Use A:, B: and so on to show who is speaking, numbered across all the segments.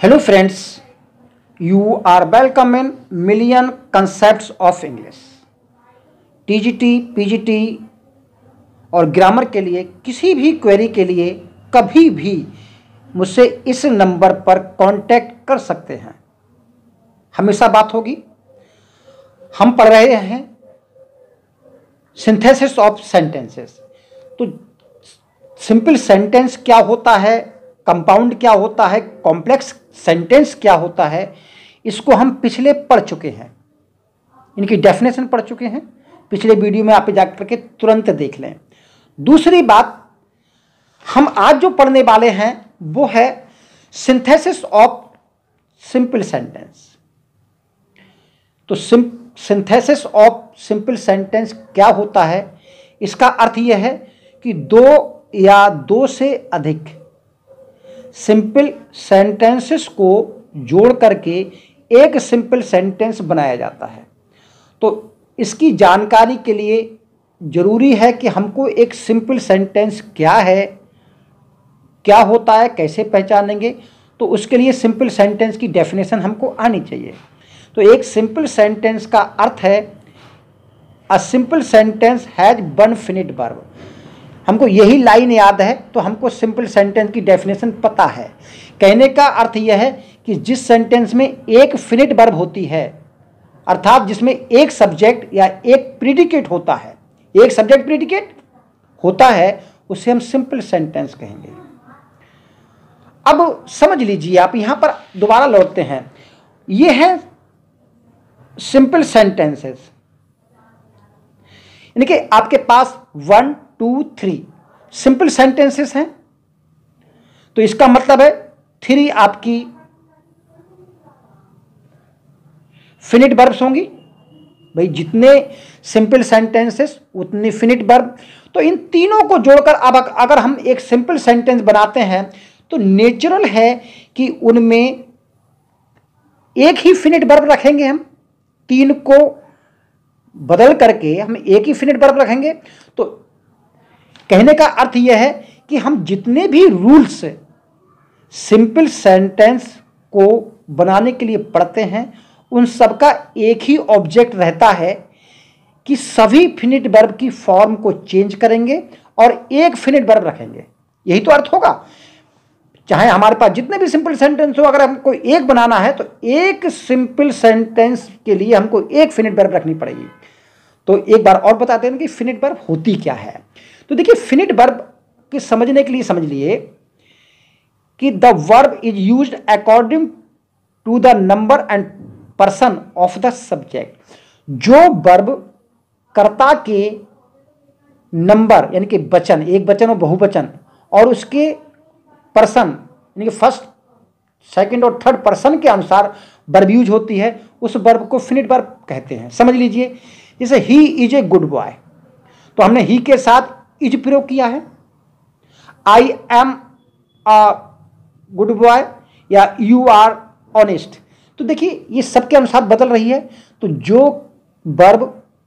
A: Hello friends, you are welcome in Million Concepts of English. TGT PGT और grammar के लिए किसी भी क्वेरी के लिए कभी भी मुझसे इस नंबर पर कांटेक्ट कर सकते हैं। हमेशा बात होगी। हम पढ़ रहे हैं सिंथेसिस ऑफ़ सेंटेंसेस तो सिंपल सेंटेंस क्या होता है? कंपाउंड क्या होता है? कॉम्प्लेक्स सेंटेंस क्या होता है? इसको हम पिछले पढ़ चुके हैं। इनकी डेफिनेशन पढ़ चुके हैं। पिछले वीडियो में आप जाकर के तुरंत देख लें। दूसरी बात, हम आज जो पढ़ने वाले हैं, वो है सिंथेसिस ऑफ़ सिंपल सेंटेंस तो सिंथेसिस ऑफ़ सिंपल सेंटेंस क्या होता है? इसका अर्थ यह है कि दो या दो से अधिक सिंपल सेंटेंसेस को जोड़ करके एक सिंपल सेंटेंस बनाया जाता है। तो इसकी जानकारी के लिए ज़रूरी है कि हमको एक सिंपल सेंटेंस क्या है, क्या होता है, कैसे पहचानेंगे तो उसके लिए सिंपल सेंटेंस की डेफिनेशन हमको आनी चाहिए। तो एक सिंपल सेंटेंस का अर्थ है, a simple sentence has one finite verb. हमको यही लाइन याद है तो हमको सिंपल सेंटेंस की डेफिनेशन पता है। कहने का अर्थ यह है कि जिस सेंटेंस में एक फिनिट वर्ब होती है, अर्थात जिसमें एक सब्जेक्ट या एक प्रिडिकेट होता है, एक सब्जेक्ट प्रिडिकेट होता है, उसे हम सिंपल सेंटेंस कहेंगे। अब समझ लीजिए, आप यहाँ पर दोबारा लौटते हैं। ये है सिंपल सेंटेंसेस। यानी कि आपके पास one two three simple sentences हैं। तो इसका मतलब है थ्री आपकी फिनिट बर्ब्स होंगी। भाई, जितने सिंपल सेंटेंसेस उतनी फिनिट बर्ब तो इन तीनों को जोड़कर अब अगर हम एक सिंपल सेंटेंस बनाते हैं तो नेचुरल है कि उनमें एक ही फिनिट बर्ब रखेंगे हम। तीन को बदल करके हम एक ही फिनिट बर्ब रखेंगे। तो कहने का अर्थ यह है कि हम जितने भी रूल्स सिंपल सेंटेंस को बनाने के लिए पढ़ते हैं, उन सबका एक ही ऑब्जेक्ट रहता है कि सभी फिनिट वर्ब की फॉर्म को चेंज करेंगे और एक फिनिट वर्ब रखेंगे। यही तो अर्थ होगा। चाहे हमारे पास जितने भी सिंपल सेंटेंस हो, अगर हमको एक बनाना है तो एक सिंपल सेंटेंस के लिए हमको एक फिनिट वर्ब रखनी पड़ेगी। तो एक बार और बताते हैं कि फिनिट वर्ब होती क्या है। तो देखिए फिनिट वर्ब के समझने के लिए समझ लिए कि the verb is use according to the number and person of the subject जो वर्ब कर्ता के नंबर यानी कि वचन, एक वचन और बहुवचन, और उसके पर्सन यानी कि फ़र्स्ट सेकंड और थर्ड पर्सन के अनुसार वर्ब यूज़ होती है, उस वर्ब को फिनिट वर्ब कहते हैं। समझ लीजिए, जैसे he is a good boy तो हमने ही के साथ इज़ प्रयोग किया है। I am a good boy या यू आर ऑनेस्ट तो देखिए, ये सबके अनुसार बदल रही है। तो जो वर्ब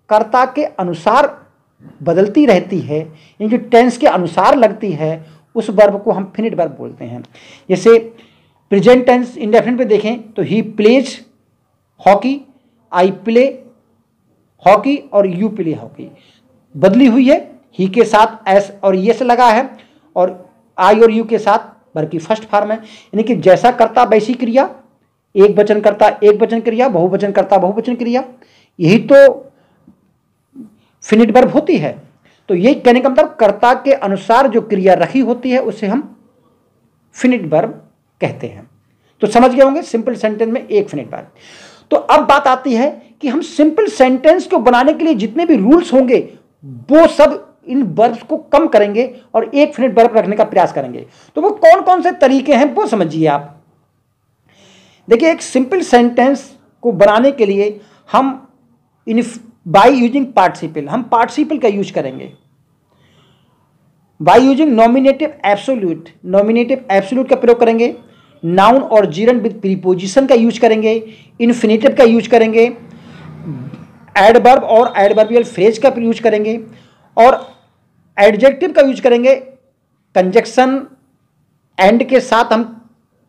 A: कर्ता के अनुसार बदलती रहती है, यानी जो टेंस के अनुसार लगती है, उस वर्ब को हम फिनिट वर्ब बोलते हैं। जैसे प्रेजेंट टेंस इंडेफिनिट पे देखें तो he plays hockey I play hockey और यू प्ले हॉकी बदली हुई है ही के साथ एस और ये से लगा है और आई और यू के साथ, बल्कि फ़र्स्ट फॉर्म है। यानी कि जैसा करता वैसी क्रिया, एक वचन करता एक वचन क्रिया, बहुवचन करता बहुवचन क्रिया। यही तो फिनिट वर्ब होती है। तो यही कहने का मतलब कर्ता के अनुसार जो क्रिया रखी होती है, उसे हम फिनिट वर्ब कहते हैं। तो समझ गए होंगे सिंपल सेंटेंस में एक फिनिट वर्ब तो अब बात आती है कि हम सिंपल सेंटेंस को बनाने के लिए जितने भी रूल्स होंगे, वो सब इन वर्ब्स को कम करेंगे और एक फिनिट वर्ब रखने का प्रयास करेंगे। तो वो कौन कौन से तरीके हैं, वो समझिए आप। देखिए, एक सिंपल सेंटेंस को बनाने के लिए हम इन बाई यूजिंग पार्टिसिपल हम पार्टिसिपल का यूज़ करेंगे। By using nominative absolute nominative absolute का प्रयोग करेंगे। नाउन और जीरन विद प्रीपोजिशन का यूज़ करेंगे। इन्फिनेटिव का यूज़ करेंगे। एडबर्ब और एडबर्बियल फ्रेज का यूज़ करेंगे। और एडजेक्टिव का यूज़ करेंगे कंजक्शन एंड के साथ हम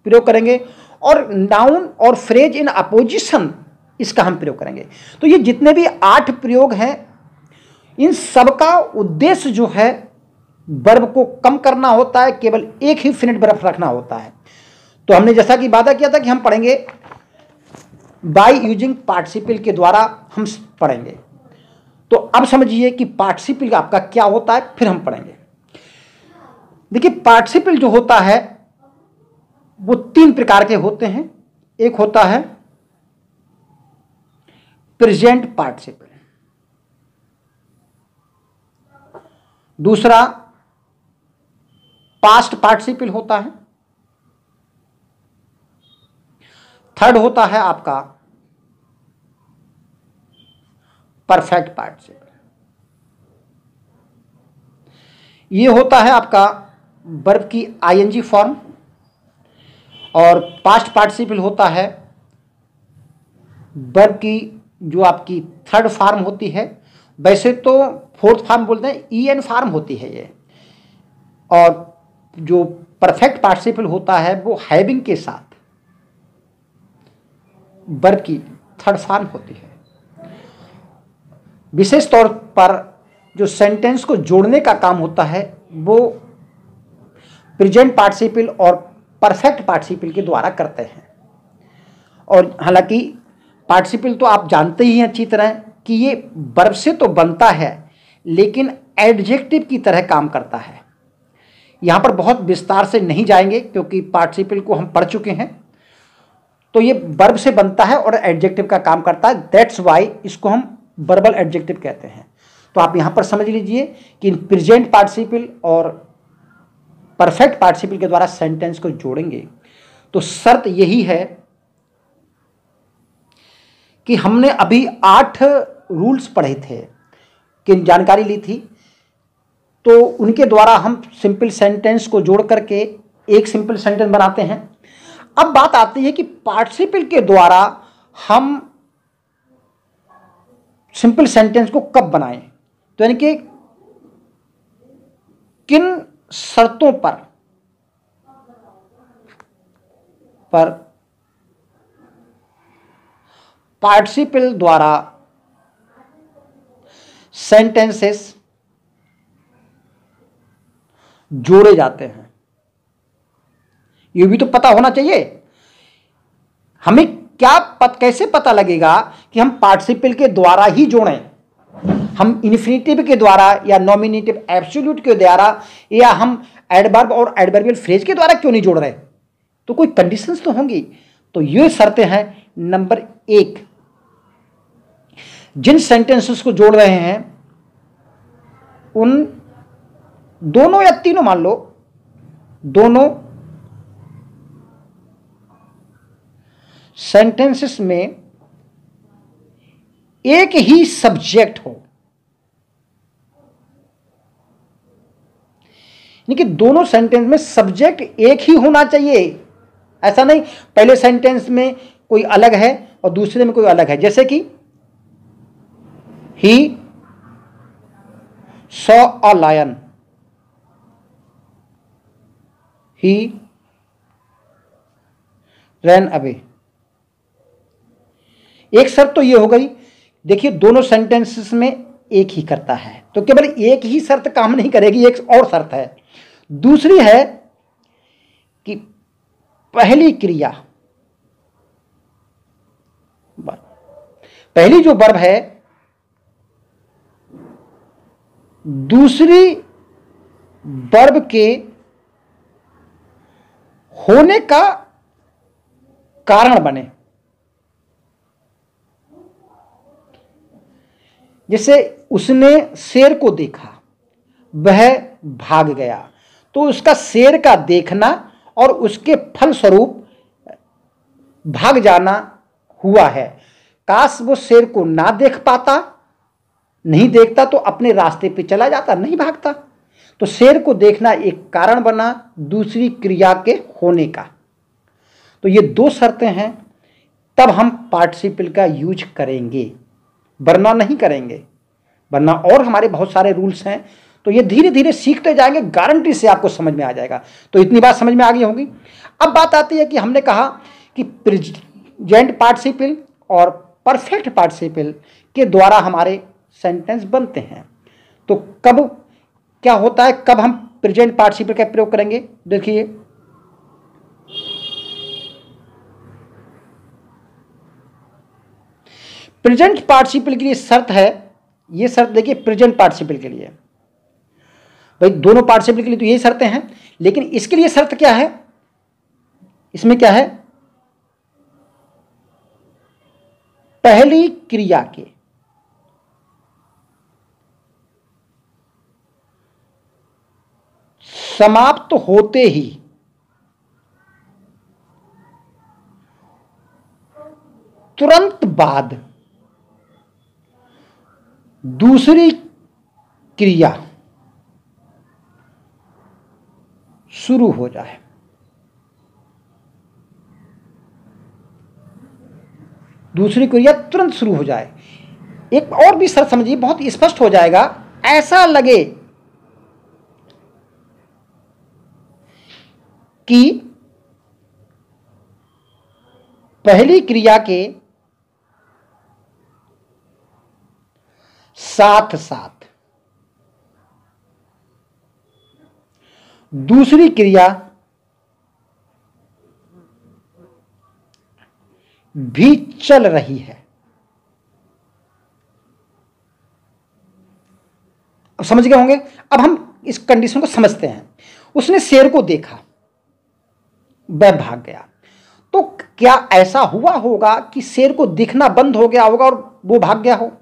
A: प्रयोग करेंगे और नाउन और फ्रेज इन अपोजिशन इसका हम प्रयोग करेंगे। तो ये जितने भी आठ प्रयोग हैं, इन सबका उद्देश्य जो है बर्ब को कम करना होता है, केवल एक ही फिनिट बर्फ़ रखना होता है। तो हमने जैसा कि वादा किया था कि हम पढ़ेंगे बाय यूजिंग पार्टिसिपल के द्वारा हम पढ़ेंगे। तो अब समझिए कि पार्टिसिपल आपका क्या होता है, फिर हम पढ़ेंगे। देखिए पार्टिसिपल जो होता है, वो तीन प्रकार के होते हैं। एक होता है प्रेजेंट पार्टिसिपल दूसरा पास्ट पार्टिसिपल होता है। थर्ड होता है आपका परफेक्ट पार्टिसिपल ये होता है आपका वर्ब की आईएनजी फॉर्म, और पास्ट पार्टिसिपल होता है वर्ब की जो आपकी थर्ड फॉर्म होती है। वैसे तो फोर्थ फॉर्म बोलते हैं ई एन फॉर्म होती है ये। और जो परफेक्ट पार्टिसिपल होता है, वो हैविंग के साथ वर्ब की थर्ड फॉर्म होती है। विशेष तौर पर जो सेंटेंस को जोड़ने का काम होता है, वो प्रेजेंट पार्टिसिपल और परफेक्ट पार्टिसिपल के द्वारा करते हैं। और हालाँकि पार्टिसिपल तो आप जानते ही हैं अच्छी तरह कि ये वर्ब से तो बनता है, लेकिन एडजेक्टिव की तरह काम करता है। यहाँ पर बहुत विस्तार से नहीं जाएँगे, क्योंकि पार्टिसिपल को हम पढ़ चुके हैं। तो ये बर्ब से बनता है और एडजेक्टिव का काम करता है। दैट्स वाई इसको हम वर्बल एडजेक्टिव कहते हैं। तो आप यहाँ पर समझ लीजिए कि इन प्रेजेंट पार्टिसिपल और परफेक्ट पार्टिसिपल के द्वारा सेंटेंस को जोड़ेंगे। तो शर्त यही है कि हमने अभी आठ रूल्स पढ़े थे, कि जानकारी ली थी। तो उनके द्वारा हम सिंपल सेंटेंस को जोड़ करके एक सिंपल सेंटेंस बनाते हैं। अब बात आती है कि पार्टिसिपल के द्वारा हम सिंपल सेंटेंस को कब बनाएँ? तो यानी कि किन शर्तों पर पर पार्टिसिपल द्वारा सेंटेंसेस जोड़े जाते हैं? ये भी तो पता होना चाहिए। हमें क्या पत, कैसे पता लगेगा कि हम पार्टिसिपल के द्वारा ही जोड़ें? हम इन्फिनेटिव के द्वारा या नॉमिनेटिव एब्सोल्यूट के द्वारा या हम एडवर्ब और एडवर्बियल फ्रेज के द्वारा क्यों नहीं जोड़ रहे? तो कोई कंडीशंस तो होंगी। तो ये शर्तें हैं नंबर एक। जिन सेंटेंसेस को जोड़ रहे हैं उन दोनों या तीनों मान लो दोनों सेंटेंसेस में एक ही सब्जेक्ट हो। यानी कि दोनों सेंटेंस में सब्जेक्ट एक ही होना चाहिए। ऐसा नहीं, पहले सेंटेंस में कोई अलग है और दूसरे में कोई अलग है। जैसे कि he saw a lion he ran away एक शर्त तो ये हो गई, देखिए दोनों सेंटेंसेस में एक ही करता है तो केवल एक ही शर्त काम नहीं करेगी, एक और शर्त है। दूसरी है कि पहली क्रिया, पहली जो वर्ब है, दूसरी वर्ब के होने का कारण बने। जैसे उसने शेर को देखा, वह भाग गया। तो उसका शेर का देखना और उसके फलस्वरूप भाग जाना हुआ है। काश वो शेर को ना देख पाता, नहीं देखता तो अपने रास्ते पे चला जाता, नहीं भागता। तो शेर को देखना एक कारण बना दूसरी क्रिया के होने का। तो ये दो शर्तें हैं, तब हम पार्टिसिपल का यूज़ करेंगे। वरना नहीं करेंगे। वरना और हमारे बहुत सारे रूल्स हैं तो ये धीरे धीरे सीखते जाएँगे गारंटी से आपको समझ में आ जाएगा। तो इतनी बात समझ में आ गई होगी। अब बात आती है कि हमने कहा कि प्रेजेंट पार्टिसिपल और परफेक्ट पार्टिसिपल के द्वारा हमारे सेंटेंस बनते हैं। तो कब, क्या होता है, कब हम प्रेजेंट पार्टिसिपल का प्रयोग करेंगे? देखिए प्रेजेंट पार्टिसिपल के लिए शर्त है, ये शर्त देखिए प्रेजेंट पार्टिसिपल के लिए। भाई, दोनों पार्टिसिपल के लिए तो यही शर्तें हैं, लेकिन इसके लिए शर्त क्या है? इसमें क्या है? पहली क्रिया के। समाप्त होते ही तुरंत बाद दूसरी क्रिया शुरू हो जाए। दूसरी क्रिया तुरंत शुरू हो जाए। एक और भी शर्त समझिए, बहुत स्पष्ट हो जाएगा। ऐसा लगे कि पहली क्रिया के साथ साथ दूसरी क्रिया, भी चल रही है। अब समझ गए होंगे? अब हम इस कंडीशन को समझते हैं। उसने शेर को देखा। वह भाग गया। तो क्या ऐसा हुआ होगा कि शेर को दिखना बंद हो गया होगा और वो भाग गया हो?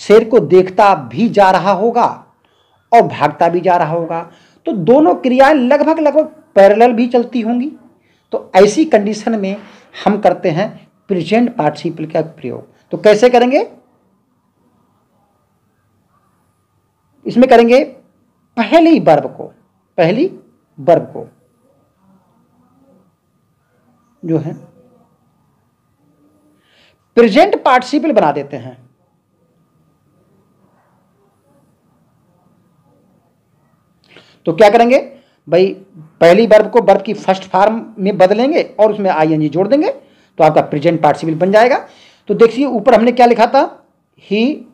A: शेर को देखता भी जा रहा होगा और भागता भी जा रहा होगा। तो दोनों क्रियाएँ लगभग लगभग पैरेलल भी चलती होंगी। तो ऐसी कंडीशन में हम करते हैं प्रेजेंट पार्टिसिपल का प्रयोग। तो कैसे करेंगे? इसमें करेंगे पहली वर्ब को, पहली वर्ब को जो है, प्रेजेंट पार्टिसिपल बना देते हैं। तो क्या करेंगे? भाई, पहली वर्ब को वर्ब की फ़र्स्ट फार्म में बदलेंगे और उसमें आईएनजी जोड़ देंगे तो आपका प्रेजेंट पार्टिसिपल बन जाएगा। तो देखिए, ऊपर हमने क्या लिखा था? He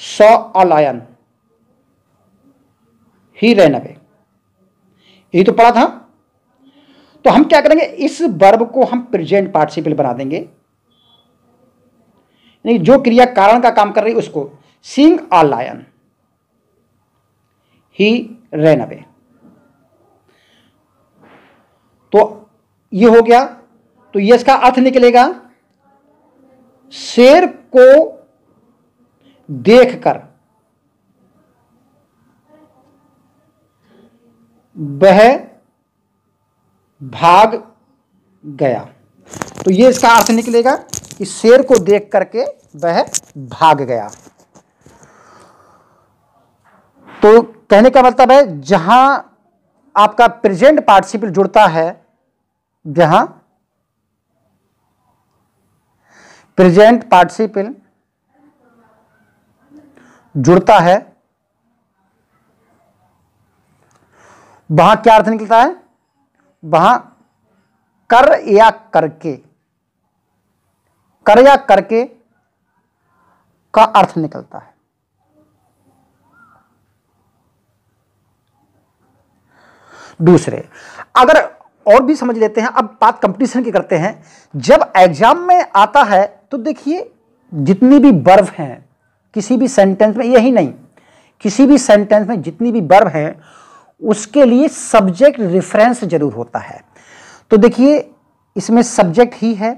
A: saw a lion he ran away यही तो पढ़ा था। तो हम क्या करेंगे? इस वर्ब को हम प्रेजेंट पार्टिसिपल बना देंगे। नहीं जो क्रिया कारण का काम कर रही है उसको seeing a lion he ran away तो ये हो गया तो ये इसका अर्थ निकलेगा, शेर को देखकर वह भाग गया। तो ये इसका अर्थ निकलेगा कि शेर को देख करके वह भाग गया। तो कहने का मतलब है, जहाँ आपका प्रेजेंट पार्टिसिपल जुड़ता है, जहाँ प्रेजेंट पार्टिसिपल जुड़ता है, वहाँ क्या अर्थ निकलता है? वहाँ कर या करके, कर या करके का अर्थ निकलता है। दूसरे। अगर और भी समझ लेते हैं, अब बात कंपटीशन की करते हैं। जब एग्ज़ाम में आता है तो देखिए, जितनी भी बर्फ़ हैं, किसी भी सेंटेंस में, यही नहीं, किसी भी सेंटेंस में जितनी भी बर्फ़ हैं, उसके लिए सब्जेक्ट रेफरेंस ज़रूर होता है। तो देखिए, इसमें सब्जेक्ट ही है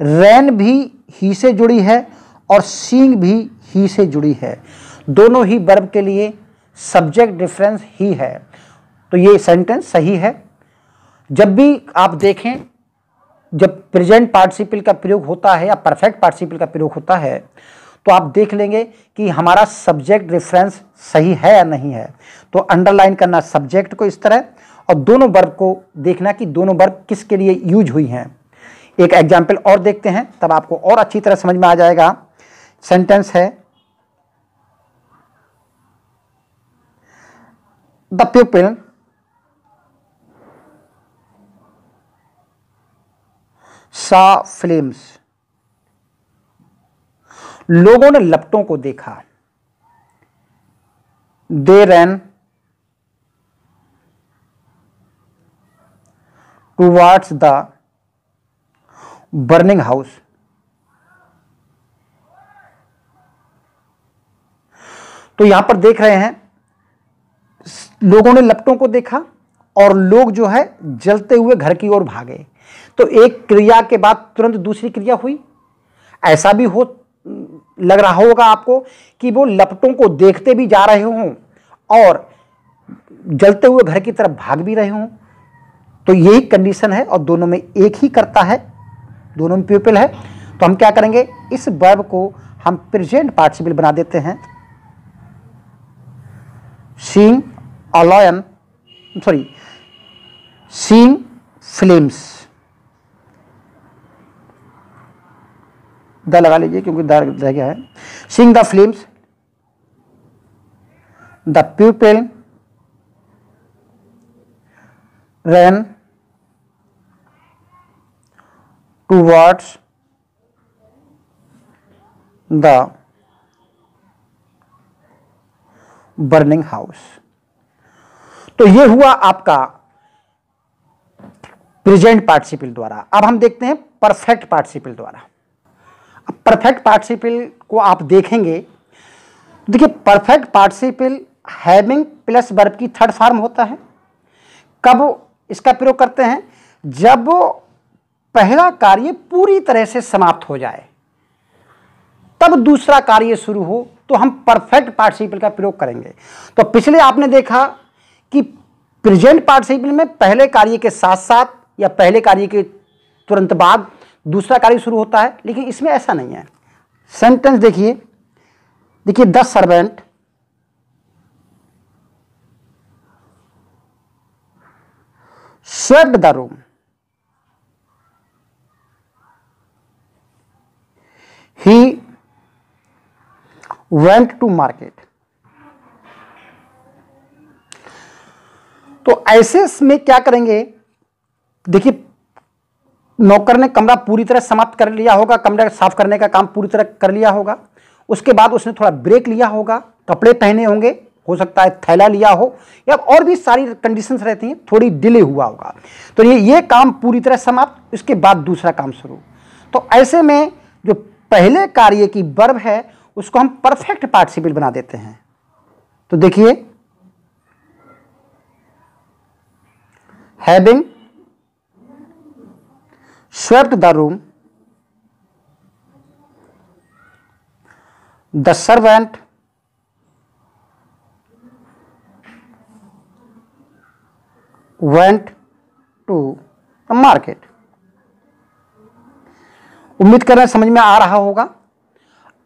A: रैन भी ही से जुड़ी है, और सींग भी ही से जुड़ी है। दोनों ही बर्ब के लिए सब्जेक्ट डिफरेंस ही है। तो ये सेंटेंस सही है। जब भी आप देखें, जब प्रेजेंट पार्टिसिपल का प्रयोग होता है या परफेक्ट पार्टिसिपल का प्रयोग होता है तो आप देख लेंगे कि हमारा सब्जेक्ट रेफरेंस सही है या नहीं है। तो अंडरलाइन करना सब्जेक्ट को इस तरह, और दोनों वर्ब को देखना कि दोनों वर्ब किसके लिए यूज़ हुई हैं। एक एग्ज़ाम्पल और देखते हैं, तब आपको और अच्छी तरह समझ में आ जाएगा। सेंटेंस है द पीपल सा फ्लेम्स लोगों ने लपटों को देखा। They ran towards the burning house तो यहाँ पर देख रहे हैं, लोगों ने लपटों को देखा और लोग जो है जलते हुए घर की ओर भागे। तो एक क्रिया के बाद तुरंत दूसरी क्रिया हुई। ऐसा भी हो, लग रहा होगा आपको कि वो लपटों को देखते भी जा रहे हों और जलते हुए घर की तरफ़ भाग भी रहे हों। तो यही कंडीशन है और दोनों में एक ही करता है, दोनों में प्यूपिल है। तो हम क्या करेंगे? इस वर्ब को हम प्रेजेंट पार्टिसिपल बना देते हैं। Seeing a sorry sorry, seeing the लगा लीजिए क्योंकि द रह गया है। Seeing the flames the pupil ran towards the burning house तो ये हुआ आपका प्रेजेंट पार्टिसिपल द्वारा। अब हम देखते हैं परफेक्ट पार्टिसिपल द्वारा। परफेक्ट पार्टिसिपल को आप देखेंगे देखिए perfect participle having plus verb की थर्ड फॉर्म होता है। कब इसका प्रयोग करते हैं? जब पहला कार्य पूरी तरह से समाप्त हो जाए, तब दूसरा कार्य शुरू हो तो हम परफेक्ट पार्टिसिपल का प्रयोग करेंगे। तो पिछले आपने देखा कि प्रेजेंट पार्टिसिपल में पहले कार्य के साथ साथ या पहले कार्य के तुरंत बाद दूसरा कार्य शुरू होता है, लेकिन इसमें ऐसा नहीं है। सेंटेंस देखिए। देखिए the servant swept the room he went to market तो ऐसे में क्या करेंगे? देखिए नौकर ने कमरा पूरी तरह समाप्त कर लिया होगा, कमरा साफ़ करने का काम पूरी तरह कर लिया होगा। उसके बाद उसने थोड़ा ब्रेक लिया होगा, कपड़े पहने होंगे, हो सकता है थैला लिया हो, या और भी सारी कंडीशंस रहती हैं, थोड़ी डिले हुआ होगा। तो ये ये काम पूरी तरह समाप्त, इसके बाद दूसरा काम शुरू। तो ऐसे में जो पहले कार्य की वर्ब है, उसको हम परफेक्ट पार्टिसिपल बना देते हैं। तो देखिए, having swept the room the servant went to the market उम्मीद कर रहे हैं समझ में आ रहा होगा।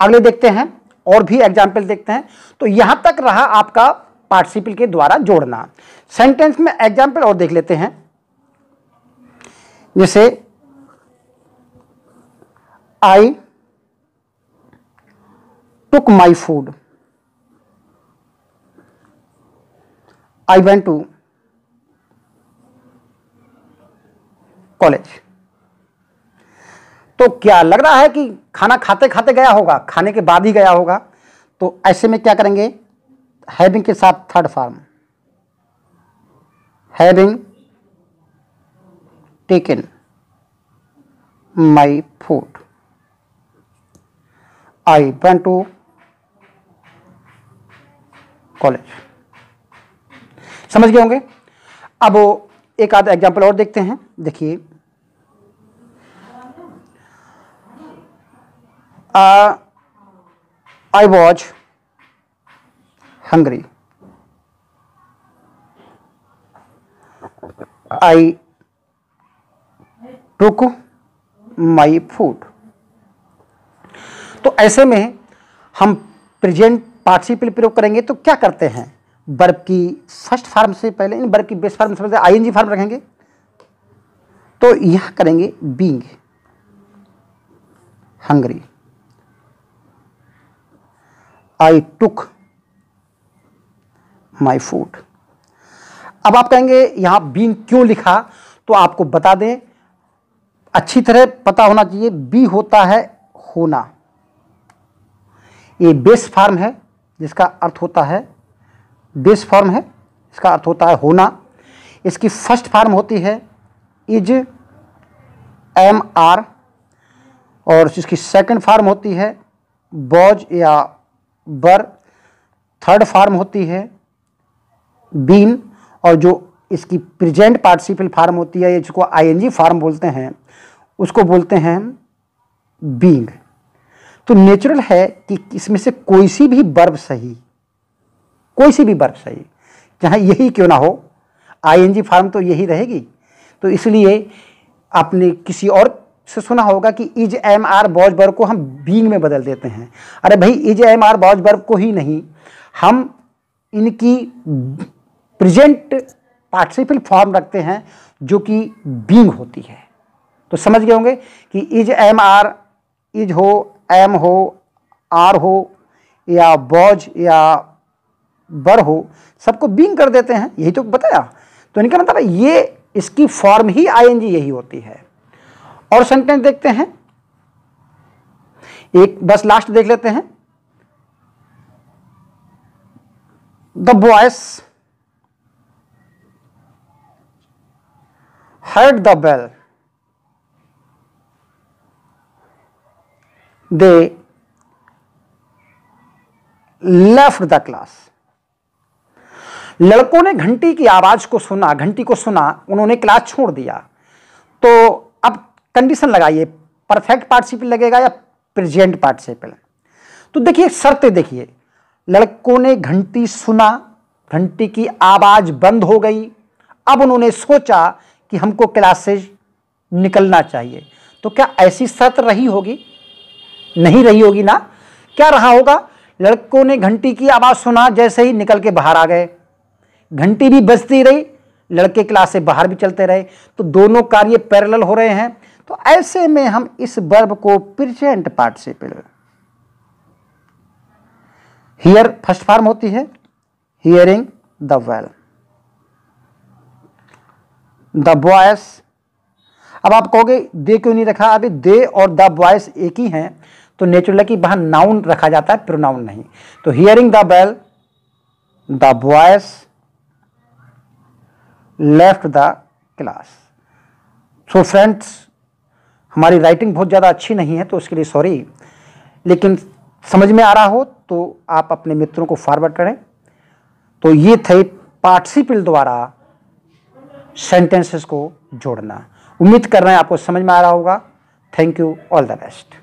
A: अगले देखते हैं, और भी एग्ज़ाम्पल देखते हैं। तो यहाँ तक रहा आपका पार्टिसिपल के द्वारा जोड़ना। सेंटेंस में एग्ज़ाम्पल और देख लेते हैं। जैसे I took my food I went to college तो क्या लग रहा है कि खाना खाते खाते गया होगा? खाने के बाद ही गया होगा। तो ऐसे में क्या करेंगे? हैविंग के साथ third form having taken my food I went to college समझ गए होंगे अब एक आध एग्ज़ाम्पल और देखते हैं देखिए I was hungry. I took my food. तो ऐसे में हम प्रेजेंट पार्टिसिपल प्रयोग करेंगे तो क्या करते हैं? वर्ब की फ़र्स्ट फॉर्म से पहले इन वर्ब की बेस्ट फॉर्म से आई एन जी फॉर्म रखेंगे। तो यह करेंगे being hungry I took my food अब आप कहेंगे, यहाँ बीन क्यों लिखा? तो आपको बता दें, अच्छी तरह पता होना चाहिए बी होता है होना। ये बेस फॉर्म है, जिसका अर्थ होता है बेस फॉर्म है, इसका अर्थ होता है होना। इसकी फ़र्स्ट फॉर्म होती है इज़ एम आर और इसकी सेकंड फॉर्म होती है बॉज या बर थर्ड फॉर्म होती है बीन और जो इसकी प्रेजेंट पार्टिसिपल फार्म होती है जिसको आईएनजी फार्म बोलते हैं, उसको बोलते हैं बींग तो नेचुरल है कि इसमें से कोई सी भी बर्ब सही, कोई सी भी बर्ब सही चाहे यही क्यों ना हो आईएनजी फॉर्म तो यही रहेगी। तो इसलिए आपने किसी और से सुना होगा कि is am are was verb को हम बींग में बदल देते हैं। अरे भाई is am are was verb को ही नहीं, हम इनकी प्रेजेंट पार्टिसिपल फॉर्म रखते हैं जो कि बींग होती है। तो समझ गए होंगे कि इज़ एम आर इज़ हो एम हो, आर हो, या बॉज या बर हो, सबको बींग कर देते हैं। यही तो बताया। तो इनका मतलब ये इसकी फॉर्म ही आईएनजी यही होती है। और सेंटेंस देखते हैं। एक, बस लास्ट देख लेते हैं। The boys heard the bell. They left the class. लड़कों ने घंटी की आवाज़ को सुना, घंटी को सुना, उन्होंने क्लास छोड़ दिया। तो अब कंडीशन लगाइए परफेक्ट पार्टिसिपल लगेगा या प्रेजेंट पार्टिसिपल तो देखिए, शर्त देखिए। लड़कों ने घंटी सुना, घंटी की आवाज़ बंद हो गई। अब उन्होंने सोचा कि हमको क्लास से निकलना चाहिए। तो क्या ऐसी शर्त रही होगी? नहीं रही होगी ना? क्या रहा होगा? लड़कों ने घंटी की आवाज़ सुना, जैसे ही निकल के बाहर आ गए। घंटी भी बजती रही, लड़के क्लास से बाहर भी चलते रहे। तो दोनों कार्य पैरेलल हो रहे हैं। तो ऐसे में हम इस वर्ब को present participle. Hear first form होती है। Hearing the bell the boys अब आप कहोगे, दे क्यों नहीं रखा? अभी दे और द बॉयस एक ही हैं। तो नेचुरल कि वहाँ नाउन रखा जाता है प्रोनाउन नहीं। तो hearing the bell the boys left the class so friends हमारी राइटिंग बहुत ज़्यादा अच्छी नहीं है तो उसके लिए सॉरी लेकिन समझ में आ रहा हो तो आप अपने मित्रों को फॉरवर्ड करें। तो ये थे पार्टिसिपल द्वारा सेंटेंसेस को जोड़ना। उम्मीद कर रहे हैं आपको समझ में आ रहा होगा। Thank you all the best